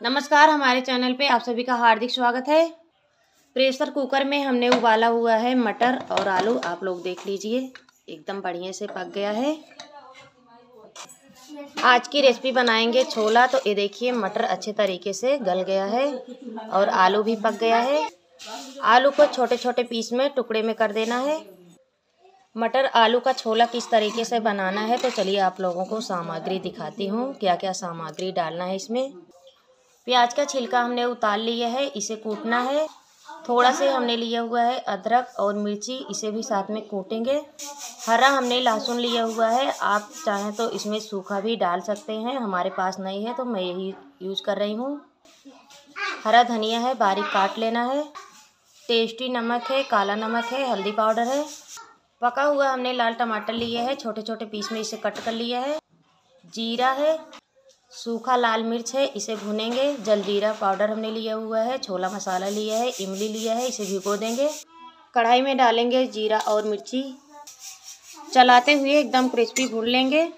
नमस्कार, हमारे चैनल पे आप सभी का हार्दिक स्वागत है। प्रेशर कुकर में हमने उबाला हुआ है मटर और आलू। आप लोग देख लीजिए, एकदम बढ़िया से पक गया है। आज की रेसिपी बनाएँगे छोला। तो ये देखिए, मटर अच्छे तरीके से गल गया है और आलू भी पक गया है। आलू को छोटे छोटे पीस में टुकड़े में कर देना है। मटर, आलू का छोला किस तरीके से बनाना है तो चलिए आप लोगों को सामग्री दिखाती हूँ क्या क्या सामग्री डालना है इसमें। प्याज का छिलका हमने उतार लिया है, इसे कूटना है। थोड़ा से हमने लिया हुआ है अदरक और मिर्ची, इसे भी साथ में कूटेंगे। हरा हमने लहसुन लिया हुआ है, आप चाहें तो इसमें सूखा भी डाल सकते हैं, हमारे पास नहीं है तो मैं यही यूज़ कर रही हूँ। हरा धनिया है, बारीक काट लेना है। टेस्टी नमक है, काला नमक है, हल्दी पाउडर है। पका हुआ हमने लाल टमाटर लिया है छोटे छोटे पीस में इसे कट कर लिया है। जीरा है। सूखा लाल मिर्च है, इसे भुनेंगे। जलजीरा पाउडर हमने लिया हुआ है, छोला मसाला लिया है, इमली लिया है, इसे भिगो देंगे। कढ़ाई में डालेंगे जीरा और मिर्ची। चलाते हुए एकदम क्रिस्पी भून लेंगे।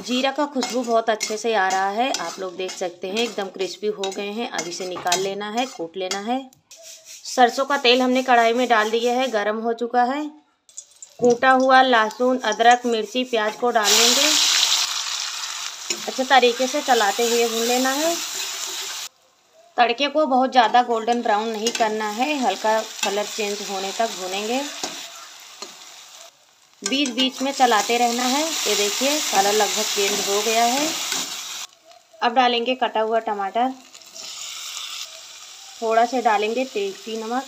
जीरा का खुशबू बहुत अच्छे से आ रहा है। आप लोग देख सकते हैं, एकदम क्रिस्पी हो गए हैं। अब इसे निकाल लेना है, कूट लेना है। सरसों का तेल हमने कढ़ाई में डाल दिया है, गर्म हो चुका है। कूटा हुआ लहसुन, अदरक, मिर्ची, प्याज को डाल लेंगे अच्छे तरीके से चलाते हुए भून लेना है। तड़के को बहुत ज़्यादा गोल्डन ब्राउन नहीं करना है, हल्का कलर चेंज होने तक भूनेंगे। बीच बीच में चलाते रहना है। ये देखिए कलर लगभग चेंज हो गया है। अब डालेंगे कटा हुआ टमाटर। थोड़ा से डालेंगे टेस्टी नमक।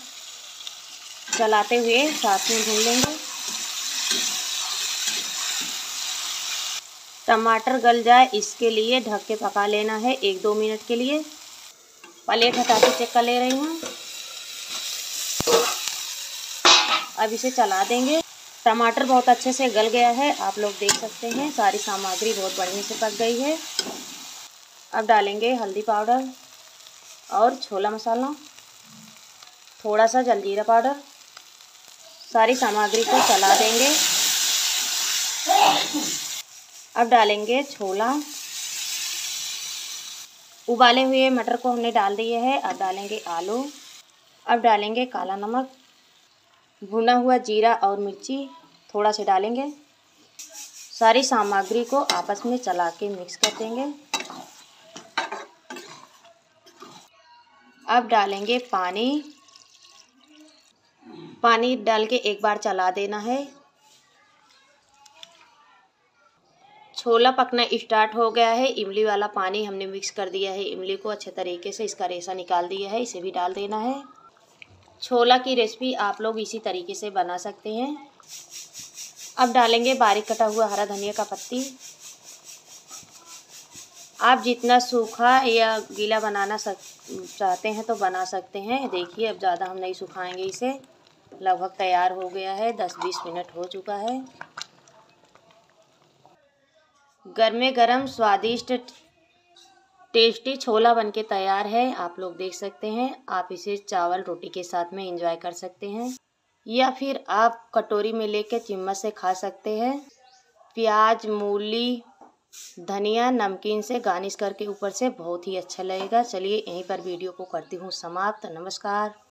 चलाते हुए साथ में भून लेंगे। टमाटर गल जाए, इसके लिए ढक के पका लेना है एक दो मिनट के लिए। प्लेट हटा के चेक कर ले रही हूँ। अब इसे चला देंगे। टमाटर बहुत अच्छे से गल गया है, आप लोग देख सकते हैं, सारी सामग्री बहुत बढ़िया से पक गई है। अब डालेंगे हल्दी पाउडर और छोला मसाला। थोड़ा सा जलजीरा पाउडर। सारी सामग्री को चला देंगे। अब डालेंगे छोला। उबाले हुए मटर को हमने डाल दिए है। अब डालेंगे आलू। अब डालेंगे काला नमक। भुना हुआ जीरा और मिर्ची थोड़ा से डालेंगे। सारी सामग्री को आपस में चला के मिक्स कर देंगे। अब डालेंगे पानी। पानी डाल के एक बार चला देना है। छोला पकना स्टार्ट हो गया है। इमली वाला पानी हमने मिक्स कर दिया है। इमली को अच्छे तरीके से इसका रेसा निकाल दिया है। इसे भी डाल देना है। छोला की रेसिपी आप लोग इसी तरीके से बना सकते हैं। अब डालेंगे बारीक कटा हुआ हरा धनिया का पत्ती। आप जितना सूखा या गीला बनाना सक, चाहते हैं तो बना सकते हैं। देखिए, अब ज़्यादा हम नहीं सुखाएँगे इसे। लगभग तैयार हो गया है। दस बीस मिनट हो चुका है। गर्मे गर्म स्वादिष्ट, टेस्टी छोला बनके तैयार है। आप लोग देख सकते हैं, आप इसे चावल रोटी के साथ में एंजॉय कर सकते हैं। या फिर आप कटोरी में लेके चम्मच से खा सकते हैं। प्याज, मूली, धनिया, नमकीन से गार्निश करके ऊपर से बहुत ही अच्छा लगेगा। चलिए यहीं पर वीडियो को करती हूँ समाप्त। नमस्कार।